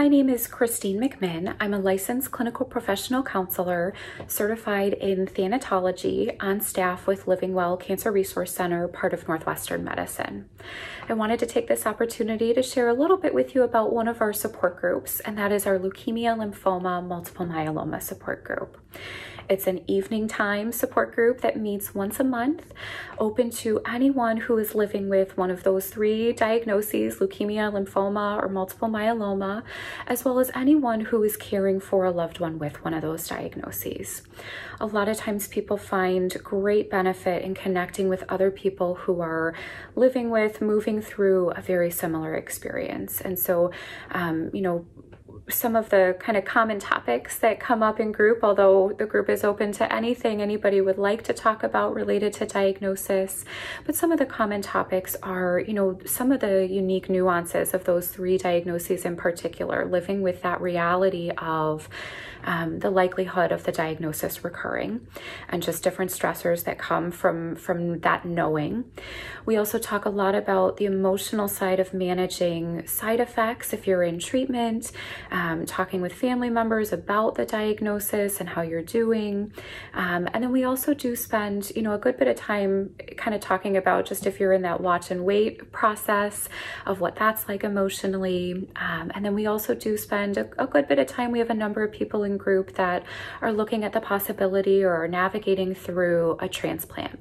My name is Christine McMinn. I'm a licensed clinical professional counselor certified in thanatology on staff with Living Well Cancer Resource Center, part of Northwestern Medicine. I wanted to take this opportunity to share a little bit with you about one of our support groups, and that is our Leukemia Lymphoma Multiple Myeloma Support Group. It's an evening time support group that meets once a month, open to anyone who is living with one of those three diagnoses leukemia, lymphoma, or multiple myeloma, as well as anyone who is caring for a loved one with one of those diagnoses. A lot of times, people find great benefit in connecting with other people who are living with, moving through a very similar experience. And so, um, you know, some of the kind of common topics that come up in group, although the group is open to anything anybody would like to talk about related to diagnosis. But some of the common topics are, you know, some of the unique nuances of those three diagnoses in particular, living with that reality of um, the likelihood of the diagnosis recurring and just different stressors that come from, from that knowing. We also talk a lot about the emotional side of managing side effects if you're in treatment talking with family members about the diagnosis and how you're doing. Um, and then we also do spend, you know, a good bit of time kind of talking about just if you're in that watch and wait process of what that's like emotionally. Um, and then we also do spend a, a good bit of time. We have a number of people in group that are looking at the possibility or navigating through a transplant.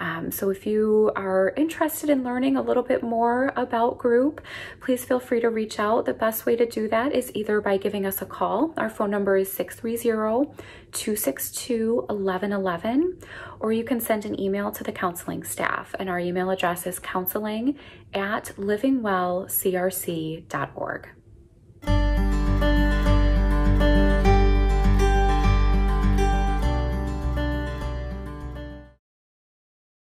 Um, so if you are interested in learning a little bit more about group, please feel free to reach out. The best way to do that is either by giving us a call. Our phone number is 630 262 1111, or you can send an email to the counseling staff, and our email address is counseling at livingwellcrc.org.